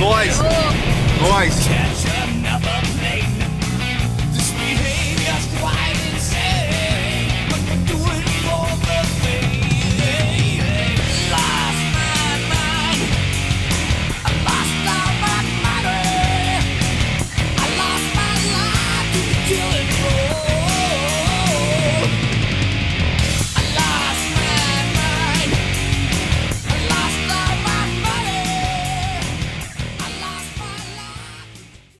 Boys. Boys.